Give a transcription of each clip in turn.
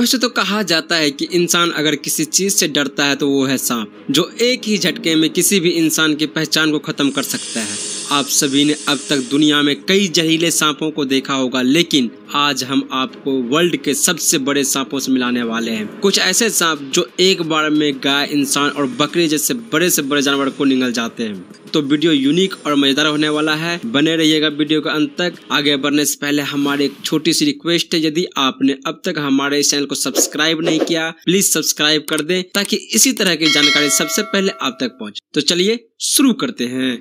वैसे तो कहा जाता है कि इंसान अगर किसी चीज़ से डरता है तो वो है सांप, जो एक ही झटके में किसी भी इंसान की पहचान को खत्म कर सकता है। आप सभी ने अब तक दुनिया में कई जहरीले सांपों को देखा होगा, लेकिन आज हम आपको वर्ल्ड के सबसे बड़े सांपों से मिलाने वाले हैं। कुछ ऐसे सांप जो एक बार में गाय, इंसान और बकरी जैसे बड़े से बड़े जानवर को निगल जाते हैं। तो वीडियो यूनिक और मज़ेदार होने वाला है। बने रहिएगा वीडियो के अंत तक। आगे बढ़ने से पहले हमारी एक छोटी सी रिक्वेस्ट है, यदि आपने अब तक हमारे इस चैनल को सब्सक्राइब नहीं किया प्लीज़ सब्सक्राइब कर दे, ताकि इसी तरह की जानकारी सबसे पहले आप तक पहुँचे। तो चलिए शुरू करते हैं।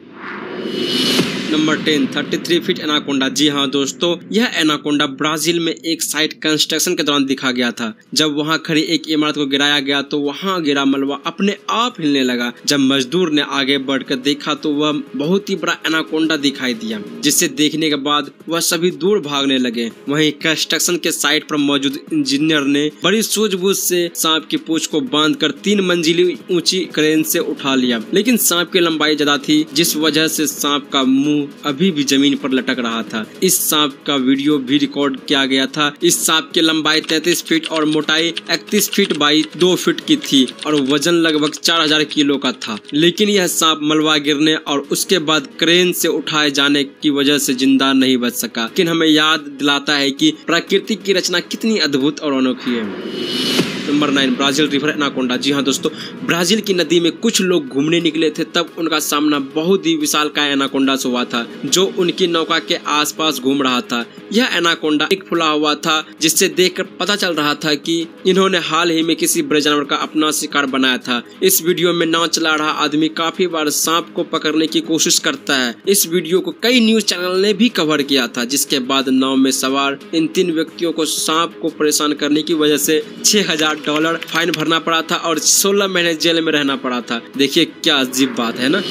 Number ten thirty three feet anaconda. जी हाँ दोस्तों, यह एनाकोंडा ब्राज़ील में एक साइट कंस्ट्रक्शन के दौरान दिखा गया था। जब वहाँ खड़ी एक इमारत को गिराया गया तो वहाँ गिरा मलबा अपने आप हिलने लगा। जब मजदूर ने आगे बढ़कर देखा तो वह बहुत ही बड़ा एनाकोंडा दिखाई दिया जिसे देखने के बाद वह सभी दूर भागने लगे। वहीं कंस्ट्रक्शन के साइट पर मौजूद इंजीनियर ने बड़ी सूझबूझ से सांप की पूछ को बाँध कर तीन मंजिली ऊँची क्रेन से उठा लिया। लेकिन सांप की लंबाई ज़्यादा थी, जिस वजह से सांप का मुँह अभी भी ज़मीन पर लटक रहा था। इस सांप का वीडियो भी रिकॉर्ड किया गया था। इस सांप की लंबाई 33 फीट और मोटाई 31 फीट बाई दो फीट की थी और वज़न लगभग 4000 किलो का था। लेकिन यह सांप मलबा गिरने और उसके बाद क्रेन से उठाए जाने की वजह से ज़िंदा नहीं बच सका। लेकिन हमें याद दिलाता है कि प्रकृति की रचना कितनी अद्भुत और अनोखी है। Number nine, Brazil river, anaconda. जी हाँ दोस्तों, ब्राज़ील की नदी में कुछ लोग घूमने निकले थे, तब उनका सामना बहुत ही विशाल का एनाकोंडा से हुआ था। जो उनकी नौका के आसपास घूम रहा था। यह एनाकोंडा एक फुला हुआ था, जिससे देखकर पता चल रहा था कि इन्होंने हाल ही में किसी बड़े जानवर का अपना शिकार बनाया था। इस वीडियो में नाव चला रहा आदमी काफ़ी बार सांप को पकड़ने की कोशिश करता है। इस वीडियो को कई न्यूज़ चैनल ने भी कवर किया था, जिसके बाद नाव में सवार इन तीन व्यक्तियों को सांप को परेशान करने की वजह से छह हज़ार डॉलर फाइन भरना पड़ा था और 16 महीने जेल में रहना पड़ा था। देखिए क्या अजीब बात है ना।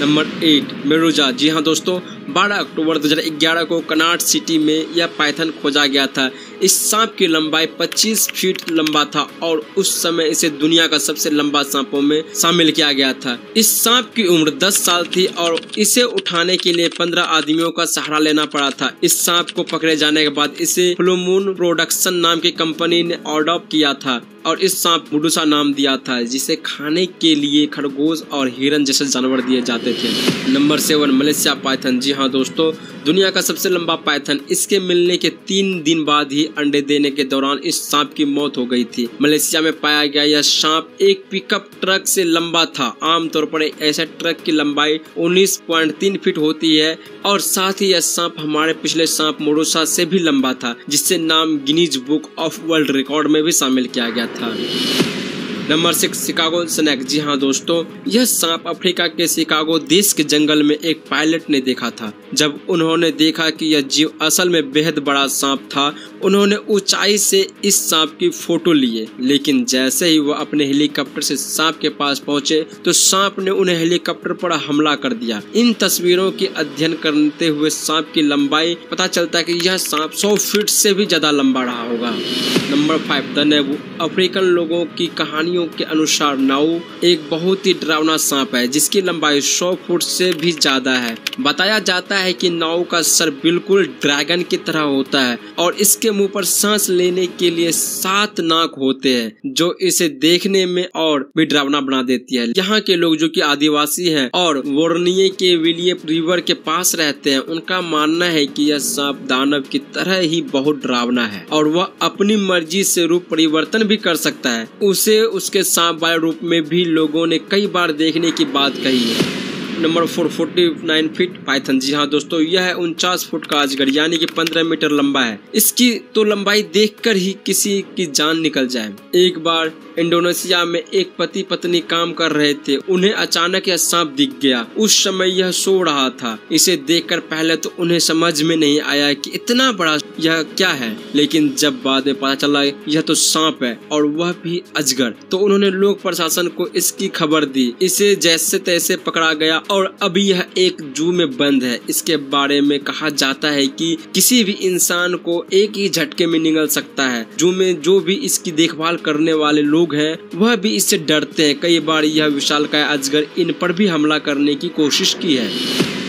Number eight, मेरूजा। जी हाँ दोस्तों agosto 12 अक्टूबर 2011 को कनाट सिटी में यह पाइथन खोजा गया था। इस सांप की लंबाई 25 फीट लंबा था और उस समय इसे दुनिया का सबसे लंबा सांपों में शामिल किया गया था। इस सांप की उम्र 10 साल थी और इसे उठाने के लिए 15 आदमियों का सहारा लेना पड़ा था। इस सांप को पकड़े जाने के बाद इसे फ्लोमून प्रोडक्शन नाम की कंपनी ने ऑर्डर किया था और इस सांप मुडुसा नाम दिया था, जिसे खाने के लिए खरगोश और हिरन जैसे जानवर दिए जाते थे। नंबर सेवन, मलेशिया पाइथन जी हाँ दोस्तों, दुनिया का सबसे लंबा पाइथन इसके मिलने के तीन दिन बाद ही अंडे देने के दौरान इस सांप की मौत हो गई थी। मलेशिया में पाया गया यह सांप एक पिकअप ट्रक से लंबा था। आमतौर पर ऐसे ट्रक की लंबाई 19.3 फीट होती है और साथ ही यह सांप हमारे पिछले सांप मोडोसा से भी लंबा था, जिससे नाम Guinness book of world record में भी शामिल किया गया था। नंबर सिक्स शिकागो स्नैक जी हाँ दोस्तों, यह सांप अफ्रीका के शिकागो देश के जंगल में एक पायलट ने देखा था। जब उन्होंने देखा कि यह जीव असल में बेहद बड़ा सांप था, उन्होंने ऊंचाई से इस सांप की फ़ोटो लिए। लेकिन जैसे ही वह अपने हेलीकॉप्टर से सांप के पास पहुँचे तो सांप ने उन्हें हेलीकॉप्टर पर हमला कर दिया। इन तस्वीरों की अध्ययन करते हुए सांप की लंबाई पता चलता है कि यह सांप 100 फीट से भी ज़्यादा लंबा रहा होगा। नंबर फाइव, द नेबू अफ्रीकन लोगों की कहानियों के अनुसार नाऊ एक बहुत ही डरावना सांप है, जिसकी लंबाई सौ फुट से भी ज़्यादा है। बताया जाता है कि नाव का सर बिल्कुल ड्रैगन की तरह होता है और इसके मुँह पर सांस लेने के लिए सात नाक होते हैं, जो इसे देखने में और भी डरावना बना देती है। यहाँ के लोग जो कि आदिवासी हैं और वोर्निये के विलिय रिवर के पास रहते हैं, उनका मानना है कि यह सांप दानव की तरह ही बहुत डरावना है और वह अपनी मर्ज़ी से रूप परिवर्तन भी कर सकता है। उसे उसके सांप वाले रूप में भी लोगों ने कई बार देखने की बात कही है। Number four, forty nine feet python जी हाँ दोस्तों, यह है उनचास फुट का अजगर यानी कि पंद्रह मीटर लंबा है। इसकी तो लंबाई देखकर ही किसी की जान निकल जाए। एक बार इंडोनेशिया में एक पति पत्नी काम कर रहे थे, उन्हें अचानक यह सांप दिख गया। उस समय यह सो रहा था। इसे देखकर पहले तो उन्हें समझ में नहीं आया कि इतना बड़ा यह क्या है। लेकिन जब बाद में पता चला, यह तो सांप है और वह भी अजगर तो उन्होंने लोक प्रशासन को इसकी खबर दी। इसे जैसे तैसे पकड़ा गया और अभी यह एक जू में बंद है। इसके बारे में कहा जाता है कि किसी भी इंसान को एक ही झटके में निगल सकता है। जू में जो भी इसकी देखभाल करने वाले लोग हैं, वह भी इससे डरते हैं। कई बार यह विशालकाय अजगर इन पर भी हमला करने की कोशिश की है।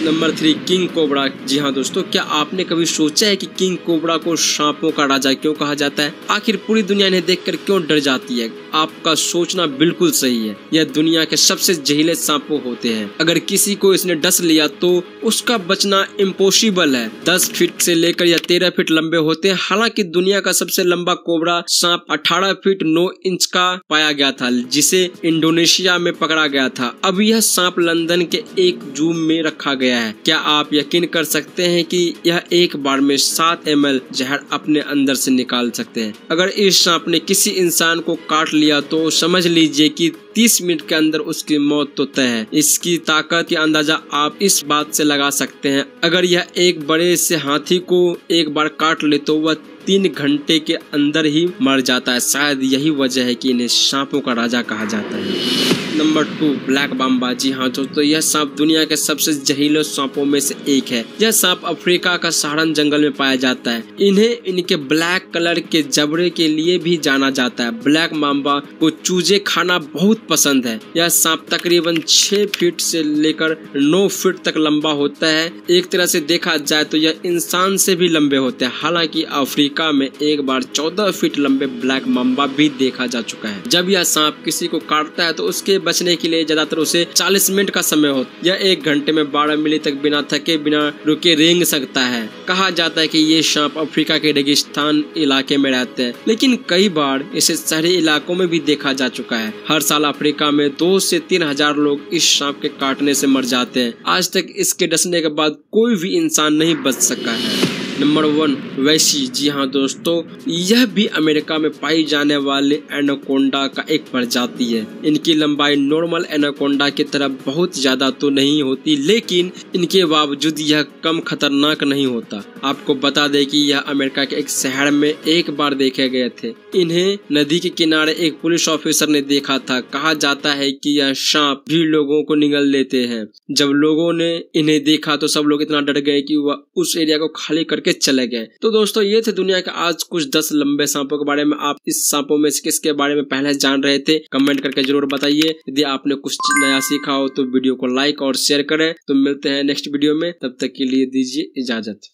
Number three, king cobra. जी हाँ दोस्तों, क्या आपने कभी सोचा है कि किंग कोबरा को सांपों का राजा क्यों कहा जाता है? आखिर पूरी दुनिया इन्हें देखकर क्यों डर जाती है? आपका सोचना बिल्कुल सही है। यह दुनिया के सबसे जहरीले सांपों होते हैं। अगर किसी को इसने डस लिया तो उसका बचना इम्पोसिबल है। दस फीट से लेकर या तेरह फीट लंबे होते हैं। हालाँकि दुनिया का सबसे लंबा कोबरा सांप अठारह फीट नौ इंच का पाया गया था, जिसे इंडोनेशिया में पकड़ा गया था। अब यह सांप लंदन के एक जूम में रखा गया है। क्या आप यकीन कर सकते हैं कि यह एक बार में सात एम जहर अपने अंदर से निकाल सकते हैं? अगर इस सांप ने किसी इंसान को काट लिया तो समझ लीजिए कि 30 मिनट के अंदर उसकी मौत तो तय है। इसकी ताकत का अंदाज़ा आप इस बात से लगा सकते हैं। अगर यह एक बड़े से हाथी को एक बार काट ले तो वह तीन घंटे के अंदर ही मर जाता है। शायद यही वजह है कि इन्हें सांपों का राजा कहा जाता है। Number two, black mamba. जी हाँ दोस्तों यह सांप दुनिया के सबसे जहरीले सांपों में से एक है। यह सांप अफ्रीका का सहारन जंगल में पाया जाता है। इन्हें इनके ब्लैक कलर के जबड़े के लिए भी जाना जाता है। ब्लैक माम्बा को चूजे खाना बहुत पसंद है। यह सांप तकरीबन छह फीट से लेकर नौ फीट तक लंबा होता है। एक तरह से देखा जाए तो यह इंसान से भी लंबे होते हैं। हालाँकि अफ्रीका में एक बार चौदह फीट लंबे ब्लैक माम्बा भी देखा जा चुका है। जब यह सांप किसी को काटता है तो उसके बचने के लिए ज़्यादातर उसे 40 मिनट का समय हो। यह एक घंटे में 12 मिली तक बिना थके, बिना रुके रेंग सकता है। कहा जाता है की ये सांप अफ्रीका के रेगिस्तान इलाके में रहते हैं, लेकिन कई बार इसे शहरी इलाकों में भी देखा जा चुका है। हर साल अफ्रीका में दो से तीन हज़ार लोग इस सांप के काटने से मर जाते हैं। आज तक इसके डसने के बाद कोई भी इंसान नहीं बच सका है। नंबर वन, वैसी। जी हाँ दोस्तों, यह भी अमेरिका में पाई जाने वाले एनाकोंडा का एक प्रजाति है। इनकी लंबाई नॉर्मल एनाकोंडा की तरह बहुत ज़्यादा तो नहीं होती, लेकिन इनके बावजूद यह कम खतरनाक नहीं होता। आपको बता दे कि यह अमेरिका के एक शहर में एक बार देखे गए थे। इन्हें नदी के किनारे एक पुलिस ऑफिसर ने देखा था। कहा जाता है कि यह सांप भी लोगों को निगल लेते हैं। जब लोगों ने इन्हें देखा तो सब लोग इतना डर गए कि वह उस एरिया को खाली करके के चले गए। तो दोस्तों, ये थे दुनिया के आज कुछ दस लंबे सांपों के बारे में। आप इस सांपों में किसके बारे में पहले जान रहे थे, कमेंट करके ज़रूर बताइए। यदि आपने कुछ नया सीखा हो तो वीडियो को लाइक और शेयर करें। तो मिलते हैं नेक्स्ट वीडियो में। तब तक के लिए दीजिए इजाज़त।